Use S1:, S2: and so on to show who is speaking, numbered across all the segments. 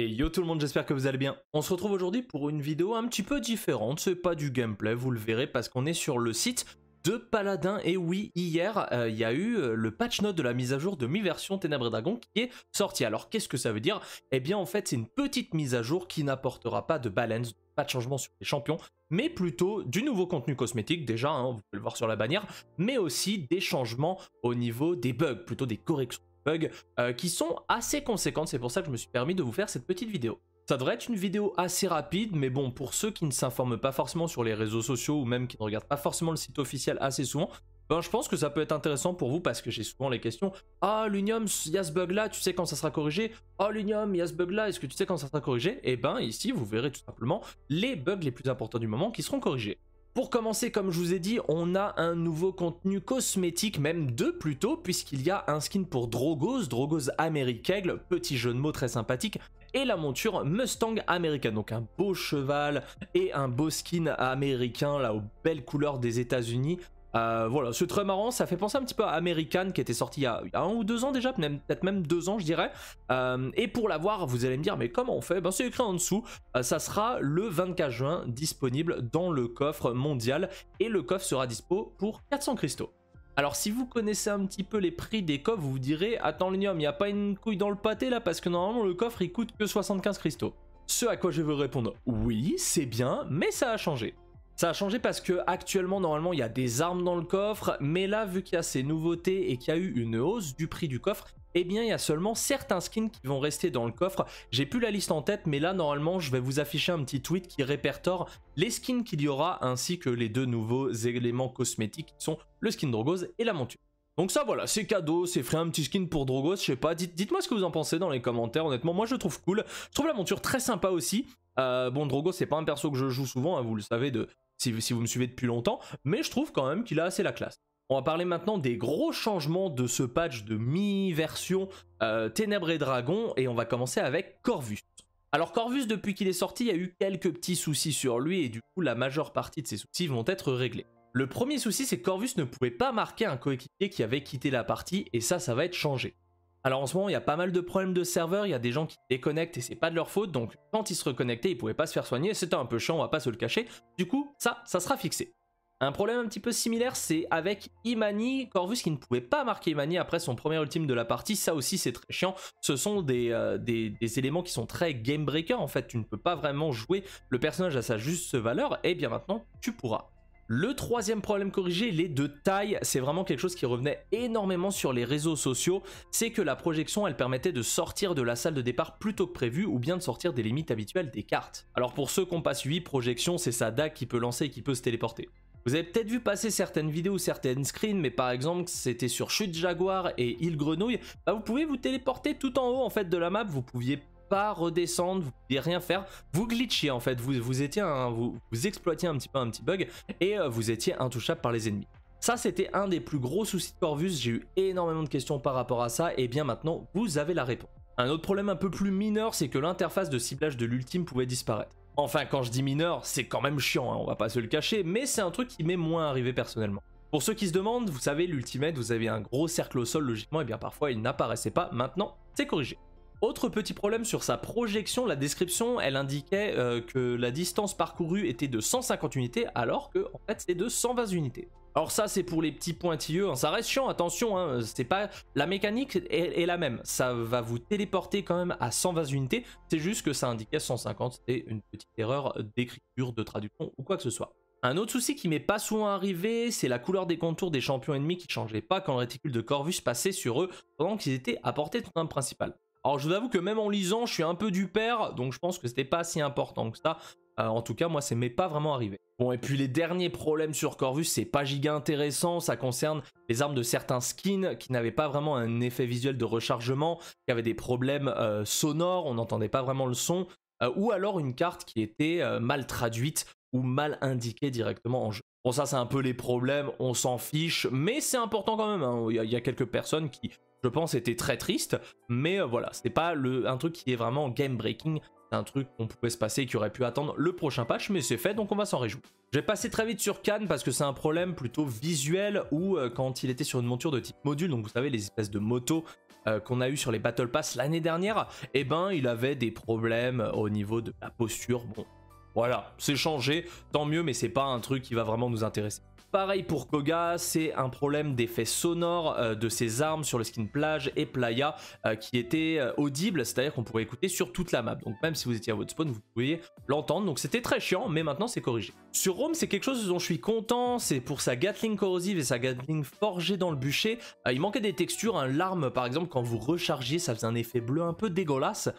S1: Et yo tout le monde, j'espère que vous allez bien. On se retrouve aujourd'hui pour une vidéo un petit peu différente, c'est pas du gameplay, vous le verrez parce qu'on est sur le site de Paladin. Et oui, hier, euh, il y a eu euh, le patch note de la mise à jour de mi-version Ténèbres et Dragons qui est sorti. Alors qu'est-ce que ça veut dire? Eh bien en fait, c'est une petite mise à jour qui n'apportera pas de balance, pas de changement sur les champions, mais plutôt du nouveau contenu cosmétique déjà, hein, vous pouvez le voir sur la bannière, mais aussi des changements au niveau des bugs, plutôt des corrections euh, qui sont assez conséquentes. C'est pour ça que je me suis permis de vous faire cette petite vidéo. Ça devrait être une vidéo assez rapide, mais bon, pour ceux qui ne s'informent pas forcément sur les réseaux sociaux ou même qui ne regardent pas forcément le site officiel assez souvent, ben, je pense que ça peut être intéressant pour vous parce que j'ai souvent les questions Ah, l'Unium, il y a ce bug là, tu sais quand ça sera corrigé Ah, l'Unium, il y a ce bug là, est-ce que tu sais quand ça sera corrigé? Et eh ben, ici, vous verrez tout simplement les bugs les plus importants du moment qui seront corrigés. Pour commencer, comme je vous ai dit, on a un nouveau contenu cosmétique, même deux plutôt, puisqu'il y a un skin pour Drogos, Drogos Amerikegl, petit jeu de mots très sympathique, et la monture Mustang American, donc un beau cheval et un beau skin américain, là, aux belles couleurs des États-Unis, euh, voilà, c'est très marrant, ça fait penser un petit peu à American qui était sorti il y a, un ou deux ans déjà, peut-être même deux ans je dirais. Euh, et pour l'avoir, vous allez me dire, mais comment on fait? Ben, C'est écrit en dessous, euh, ça sera le 24 juin disponible dans le coffre mondial et le coffre sera dispo pour 400 cristaux. Alors si vous connaissez un petit peu les prix des coffres, vous vous direz, attends l'unium, il n'y a pas une couille dans le pâté là parce que normalement le coffre il coûte que 75 cristaux. Ce à quoi je veux répondre, oui c'est bien, mais ça a changé. Ça a changé parce que actuellement normalement il y a des armes dans le coffre, mais là vu qu'il y a ces nouveautés et qu'il y a eu une hausse du prix du coffre, eh bien il y a seulement certains skins qui vont rester dans le coffre. J'ai plus la liste en tête, mais là normalement je vais vous afficher un petit tweet qui répertoire les skins qu'il y aura ainsi que les deux nouveaux éléments cosmétiques qui sont le skin Drogos et la monture. Donc ça voilà, c'est cadeau, c'est frais, un petit skin pour Drogos, je sais pas, dites-moi ce que vous en pensez dans les commentaires, honnêtement moi je trouve cool, je trouve la monture très sympa aussi, euh, bon Drogos c'est pas un perso que je joue souvent, hein, vous le savez de, si, vous me suivez depuis longtemps, mais je trouve quand même qu'il a assez la classe. On va parler maintenant des gros changements de ce patch de mi-version euh, Ténèbres et Dragons, et on va commencer avec Corvus. Alors Corvus, depuis qu'il est sorti, il y a eu quelques petits soucis sur lui, et du coup la majeure partie de ces soucis vont être réglés. Le premier souci, c'est que Corvus ne pouvait pas marquer un coéquipier qui avait quitté la partie, et ça, ça va être changé. Alors en ce moment, il y a pas mal de problèmes de serveur, il y a des gens qui déconnectent et c'est pas de leur faute, donc quand ils se reconnectaient, ils pouvaient pas se faire soigner, c'était un peu chiant, on va pas se le cacher. Du coup, ça, ça sera fixé. Un problème un petit peu similaire, c'est avec Imani, Corvus qui ne pouvait pas marquer Imani après son premier ultime de la partie, ça aussi c'est très chiant. Ce sont des, euh, éléments qui sont très game breaker, en fait, tu ne peux pas vraiment jouer le personnage à sa juste valeur, et bien maintenant, tu pourras. Le troisième problème corrigé, il est de taille. C'est vraiment quelque chose qui revenait énormément sur les réseaux sociaux. C'est que la projection, elle permettait de sortir de la salle de départ plus tôt que prévu ou bien de sortir des limites habituelles des cartes. Alors pour ceux qui n'ont pas suivi, projection, c'est sa dague qui peut lancer et qui peut se téléporter. Vous avez peut-être vu passer certaines vidéos ou certaines screens, mais par exemple, c'était sur Chute Jaguar et Île Grenouille. Bah, vous pouvez vous téléporter tout en haut en fait de la map. Vous pouviez pas redescendre, vous pouviez rien faire, vous glitchiez en fait, vous exploitiez un petit peu un petit bug et euh, vous étiez intouchable par les ennemis. Ça, c'était un des plus gros soucis de Corvus. J'ai eu énormément de questions par rapport à ça. Et bien maintenant, vous avez la réponse. Un autre problème un peu plus mineur, c'est que l'interface de ciblage de l'ultime pouvait disparaître. Enfin, quand je dis mineur, c'est quand même chiant, hein, on va pas se le cacher, mais c'est un truc qui m'est moins arrivé personnellement. Pour ceux qui se demandent, vous savez, l'ultimate, vous avez un gros cercle au sol, logiquement, et bien parfois il n'apparaissait pas. Maintenant, c'est corrigé. Autre petit problème sur sa projection, la description, elle indiquait euh, que la distance parcourue était de 150 unités, alors que en fait c'est de 120 unités. Alors ça c'est pour les petits pointilleux, hein. ça reste chiant, attention, hein, c'est pas la mécanique est, la même, ça va vous téléporter quand même à 120 unités, c'est juste que ça indiquait 150, et une petite erreur d'écriture, de traduction ou quoi que ce soit. Un autre souci qui m'est pas souvent arrivé, c'est la couleur des contours des champions ennemis qui changeait pas quand le réticule de Corvus passait sur eux pendant qu'ils étaient à portée de ton arme principale. Alors je vous avoue que même en lisant, je suis un peu du père, donc je pense que c'était pas si important que ça. Euh, en tout cas, moi, ça m'est pas vraiment arrivé. Bon, et puis les derniers problèmes sur Corvus, c'est pas giga intéressant. Ça concerne les armes de certains skins qui n'avaient pas vraiment un effet visuel de rechargement, qui avaient des problèmes euh, sonores, on n'entendait pas vraiment le son, euh, ou alors une carte qui était mal traduite ou mal indiquée directement en jeu. Bon, ça, c'est un peu les problèmes, on s'en fiche, mais c'est important quand même. Hein. Il, y a, quelques personnes qui je pense, était très triste. Mais euh, voilà, c'était pas un truc qui est vraiment game breaking. C'est un truc qu'on pouvait se passer et qui aurait pu attendre le prochain patch, mais c'est fait, donc on va s'en réjouir. Je vais passer très vite sur Cannes parce que c'est un problème plutôt visuel où euh, quand il était sur une monture de type module, donc vous savez les espèces de motos euh, qu'on a eu sur les Battle Pass l'année dernière, eh ben il avait des problèmes au niveau de la posture. Bon, voilà, c'est changé, tant mieux, mais c'est pas un truc qui va vraiment nous intéresser. Pareil pour Koga, c'est un problème d'effet sonore euh, de ses armes sur le skin plage et playa euh, qui était euh, audible, c'est-à-dire qu'on pourrait écouter sur toute la map. Donc même si vous étiez à votre spawn, vous pouviez l'entendre. Donc c'était très chiant, mais maintenant c'est corrigé. Sur Rome, c'est quelque chose dont je suis content, c'est pour sa Gatling corrosive et sa Gatling forgée dans le bûcher. il manquait des textures, un larme par exemple, quand vous rechargiez, ça faisait un effet bleu un peu dégueulasse.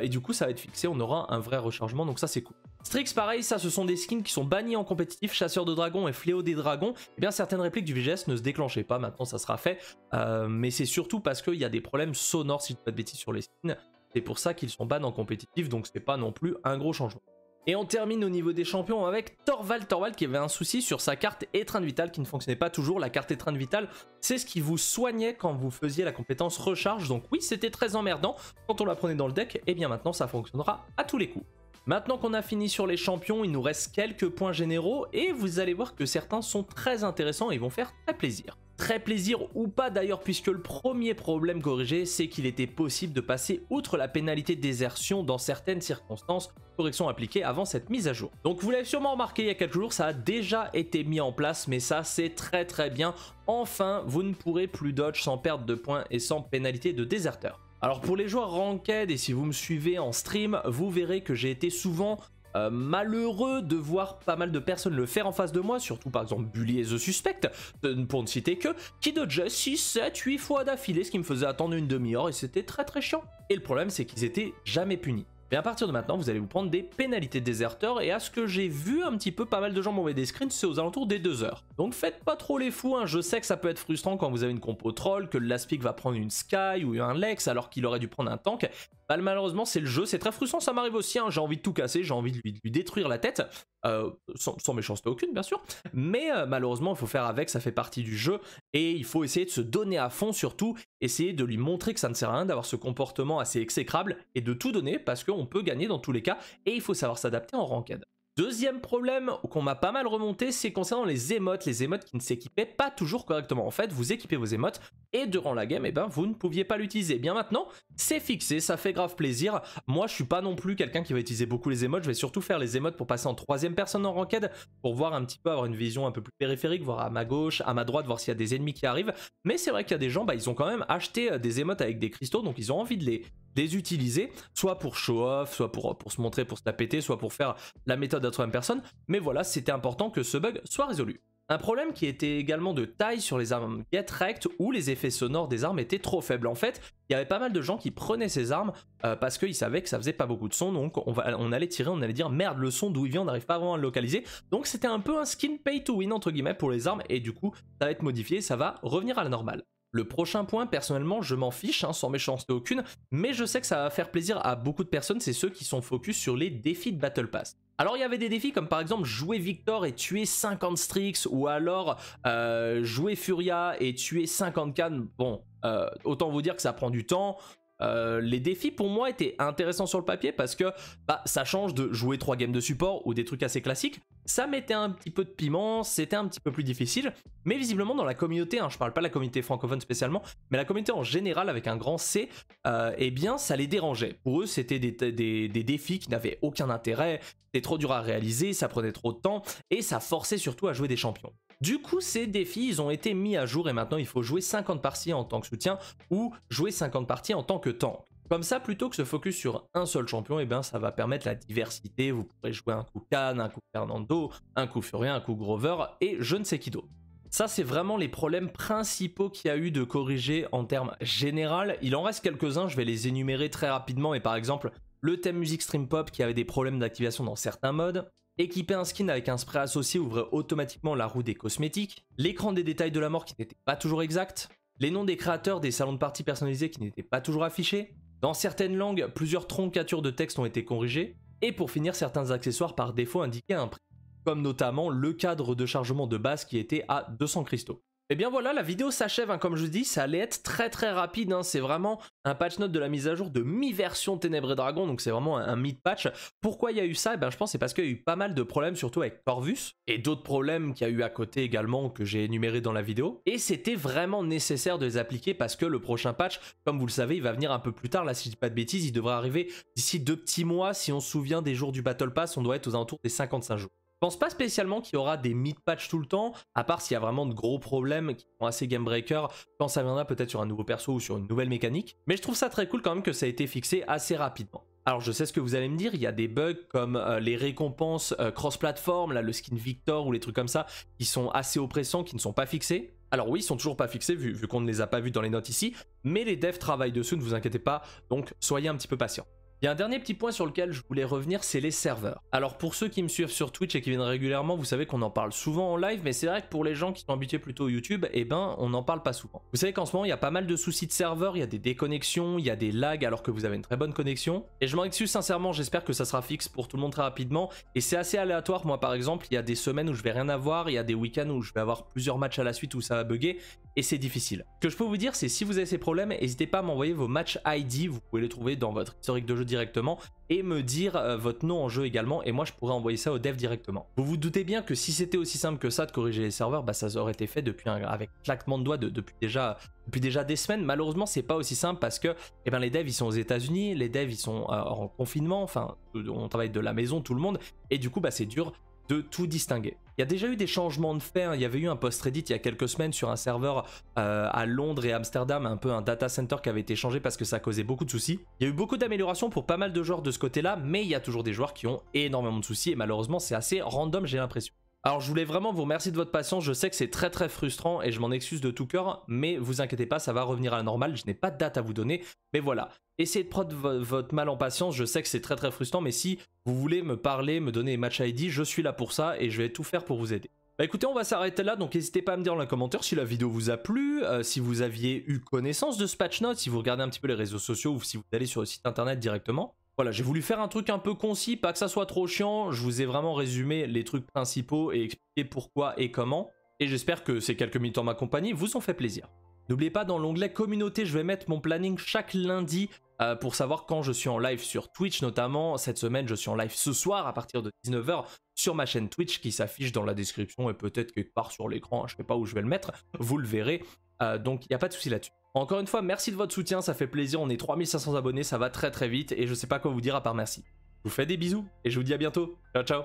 S1: et du coup, ça va être fixé, on aura un vrai rechargement, donc ça c'est cool. Strix, pareil, ça ce sont des skins qui sont bannis en compétitif, chasseur de dragons et fléau des dragons. Eh bien, certaines répliques du VGS ne se déclenchaient pas, maintenant ça sera fait. Euh, mais c'est surtout parce qu'il y a des problèmes sonores, si je ne pas de bêtises, sur les skins. C'est pour ça qu'ils sont bannés en compétitif, donc c'est pas non plus un gros changement. Et on termine au niveau des champions avec Torvald. Torvald qui avait un souci sur sa carte étreinte vitale qui ne fonctionnait pas toujours. La carte étreinte vitale, c'est ce qui vous soignait quand vous faisiez la compétence recharge. Donc oui, c'était très emmerdant quand on la prenait dans le deck. Et bien maintenant, ça fonctionnera à tous les coups. Maintenant qu'on a fini sur les champions, il nous reste quelques points généraux et vous allez voir que certains sont très intéressants et vont faire très plaisir. Très plaisir ou pas d'ailleurs puisque le premier problème corrigé c'est qu'il était possible de passer outre la pénalité désertion dans certaines circonstances, correction appliquée avant cette mise à jour. Donc vous l'avez sûrement remarqué il y a quelques jours, ça a déjà été mis en place mais ça c'est très très bien. Enfin vous ne pourrez plus dodge sans perte de points et sans pénalité de déserteur. Alors pour les joueurs ranked, et si vous me suivez en stream, vous verrez que j'ai été souvent euh, malheureux de voir pas mal de personnes le faire en face de moi, surtout par exemple Bully et The Suspect, euh, pour ne citer que, qui dodgeaient 6, 7, 8 fois d'affilée, ce qui me faisait attendre une demi-heure et c'était très très chiant. Et le problème c'est qu'ils étaient jamais punis. Mais à partir de maintenant, vous allez vous prendre des pénalités déserteurs et à ce que j'ai vu un petit peu, pas mal de gens m'envoyer des screens, c'est aux alentours des 2 heures. Donc faites pas trop les fous, hein. je sais que ça peut être frustrant quand vous avez une compo troll, que l'aspic va prendre une Sky ou un Lex alors qu'il aurait dû prendre un tank. Bah, malheureusement, c'est le jeu, c'est très frustrant, ça m'arrive aussi, hein. j'ai envie de tout casser, j'ai envie de lui, détruire la tête, euh, sans, méchanceté aucune bien sûr, mais euh, malheureusement, il faut faire avec, ça fait partie du jeu, et il faut essayer de se donner à fond surtout, essayer de lui montrer que ça ne sert à rien d'avoir ce comportement assez exécrable, et de tout donner, parce qu'on peut gagner dans tous les cas, et il faut savoir s'adapter en ranked. Deuxième problème qu'on m'a pas mal remonté, c'est concernant les émotes, les émotes qui ne s'équipaient pas toujours correctement. En fait, vous équipez vos émotes et durant la game, eh ben, vous ne pouviez pas l'utiliser. Eh bien maintenant, c'est fixé, ça fait grave plaisir. Moi, je suis pas non plus quelqu'un qui va utiliser beaucoup les émotes. Je vais surtout faire les émotes pour passer en troisième personne en ranked, pour voir un petit peu, avoir une vision un peu plus périphérique, voir à ma gauche, à ma droite, voir s'il y a des ennemis qui arrivent. Mais c'est vrai qu'il y a des gens, bah, ils ont quand même acheté euh, des émotes avec des cristaux, donc ils ont envie de les, les utiliser, soit pour show off, soit pour, se montrer, pour se la péter, soit pour faire la méthode à troisième personne. Mais voilà, c'était important que ce bug soit résolu. Un problème qui était également de taille sur les armes Get Wrecked où les effets sonores des armes étaient trop faibles. En fait, il y avait pas mal de gens qui prenaient ces armes euh, parce qu'ils savaient que ça faisait pas beaucoup de son, donc on, on allait tirer, on allait dire merde, le son d'où il vient, on n'arrive pas vraiment à le localiser. Donc c'était un peu un skin pay to win entre guillemets pour les armes et du coup ça va être modifié, ça va revenir à la normale. Le prochain point, personnellement, je m'en fiche, hein, sans méchanceté aucune, mais je sais que ça va faire plaisir à beaucoup de personnes, c'est ceux qui sont focus sur les défis de Battle Pass. Alors il y avait des défis comme par exemple jouer Victor et tuer 50 Strix, ou alors euh, jouer Furia et tuer 50 Cannes. Bon, euh, autant vous dire que ça prend du temps, euh, les défis pour moi étaient intéressants sur le papier parce que bah, ça change de jouer 3 games de support ou des trucs assez classiques. Ça mettait un petit peu de piment, c'était un petit peu plus difficile, mais visiblement dans la communauté, hein, je parle pas de la communauté francophone spécialement, mais la communauté en général avec un grand C, euh, eh bien ça les dérangeait. Pour eux c'était des, défis qui n'avaient aucun intérêt, c'était trop dur à réaliser, ça prenait trop de temps et ça forçait surtout à jouer des champions. Du coup, ces défis, ils ont été mis à jour et maintenant il faut jouer 50 parties en tant que soutien ou jouer 50 parties en tant que tank. Comme ça, plutôt que se focus sur un seul champion, eh bien, ça va permettre la diversité. Vous pourrez jouer un coup Khan, un coup Fernando, un coup Furien, un coup Grover et je ne sais qui d'autre. Ça, c'est vraiment les problèmes principaux qu'il y a eu de corriger en termes général. Il en reste quelques-uns, je vais les énumérer très rapidement. Et par exemple, le thème musique stream pop qui avait des problèmes d'activation dans certains modes. Équiper un skin avec un spray associé ouvrait automatiquement la roue des cosmétiques. L'écran des détails de la mort qui n'était pas toujours exact. Les noms des créateurs des salons de parties personnalisés qui n'étaient pas toujours affichés. Dans certaines langues, plusieurs troncatures de texte ont été corrigées. Et pour finir, certains accessoires par défaut indiquaient un prix. Comme notamment le cadre de chargement de base qui était à 200 cristaux. Et eh bien voilà, la vidéo s'achève, hein, comme je vous dis, ça allait être très très rapide, hein. c'est vraiment un patch note de la mise à jour de mi-version Ténèbres et Dragon, donc c'est vraiment un, mid-patch. Pourquoi il y a eu ça? Eh bien je pense c'est parce qu'il y a eu pas mal de problèmes, surtout avec Corvus, et d'autres problèmes qu'il y a eu à côté également, que j'ai énuméré dans la vidéo, et c'était vraiment nécessaire de les appliquer parce que le prochain patch, comme vous le savez, il va venir un peu plus tard, là si je dis pas de bêtises, il devrait arriver d'ici deux petits mois, si on se souvient des jours du Battle Pass, on doit être aux alentours des 55 jours. Je pense pas spécialement qu'il y aura des mid-patch tout le temps, à part s'il y a vraiment de gros problèmes qui sont assez game breaker, quand ça viendra peut-être sur un nouveau perso ou sur une nouvelle mécanique. Mais je trouve ça très cool quand même que ça a été fixé assez rapidement. Alors je sais ce que vous allez me dire, il y a des bugs comme euh, les récompenses euh, cross-platform, le skin Victor ou les trucs comme ça, qui sont assez oppressants, qui ne sont pas fixés. Alors oui, ils sont toujours pas fixés vu, vu qu'on ne les a pas vus dans les notes ici, mais les devs travaillent dessus, ne vous inquiétez pas, donc soyez un petit peu patients. Il y a un dernier petit point sur lequel je voulais revenir, c'est les serveurs. Alors pour ceux qui me suivent sur Twitch et qui viennent régulièrement, vous savez qu'on en parle souvent en live, mais c'est vrai que pour les gens qui sont habitués plutôt au YouTube, eh ben on n'en parle pas souvent. Vous savez qu'en ce moment il y a pas mal de soucis de serveurs, il y a des déconnexions, il y a des lags alors que vous avez une très bonne connexion. Et je m'en excuse sincèrement, j'espère que ça sera fixe pour tout le monde très rapidement. Et c'est assez aléatoire, moi par exemple, il y a des semaines où je vais rien avoir, il y a des week-ends où je vais avoir plusieurs matchs à la suite où ça va bugger, et c'est difficile. Ce que je peux vous dire, c'est si vous avez ces problèmes, n'hésitez pas à m'envoyer vos matchs ID, vous pouvez les trouver dans votre historique de jeu directement et me dire euh, votre nom en jeu également et moi je pourrais envoyer ça au dev directement. Vous vous doutez bien que si c'était aussi simple que ça de corriger les serveurs, bah ça aurait été fait depuis un, avec claquement de doigts depuis déjà depuis déjà des semaines. Malheureusement, c'est pas aussi simple parce que eh ben, les devs ils sont aux États-Unis, les devs ils sont euh, en confinement, enfin on travaille de la maison tout le monde et du coup bah c'est dur de tout distinguer. Il y a déjà eu des changements de fait, il y avait eu un post Reddit il y a quelques semaines sur un serveur euh, à Londres et Amsterdam, un peu un data center qui avait été changé parce que ça causait beaucoup de soucis. Il y a eu beaucoup d'améliorations pour pas mal de joueurs de ce côté-là, mais il y a toujours des joueurs qui ont énormément de soucis et malheureusement c'est assez random j'ai l'impression. Alors je voulais vraiment vous remercier de votre patience, je sais que c'est très très frustrant et je m'en excuse de tout cœur, mais vous inquiétez pas, ça va revenir à la normale, je n'ai pas de date à vous donner, mais voilà. Essayez de prendre votre mal en patience, je sais que c'est très très frustrant, mais si vous voulez me parler, me donner match ID, je suis là pour ça et je vais tout faire pour vous aider. Bah écoutez, on va s'arrêter là, donc n'hésitez pas à me dire dans les commentaires si la vidéo vous a plu, euh, si vous aviez eu connaissance de ce patch note, si vous regardez un petit peu les réseaux sociaux ou si vous allez sur le site internet directement. Voilà, j'ai voulu faire un truc un peu concis, pas que ça soit trop chiant. Je vous ai vraiment résumé les trucs principaux et expliqué pourquoi et comment. Et j'espère que ces quelques minutes en ma compagnie vous ont fait plaisir. N'oubliez pas, dans l'onglet communauté, je vais mettre mon planning chaque lundi euh, pour savoir quand je suis en live sur Twitch notamment. Cette semaine, je suis en live ce soir à partir de 19h sur ma chaîne Twitch qui s'affiche dans la description et peut-être quelque part sur l'écran. Je ne sais pas où je vais le mettre, vous le verrez. Euh, donc il n'y a pas de souci là-dessus. Encore une fois, merci de votre soutien, ça fait plaisir, on est 3500 abonnés, ça va très très vite et je sais pas quoi vous dire à part merci. Je vous fais des bisous et je vous dis à bientôt. Ciao ciao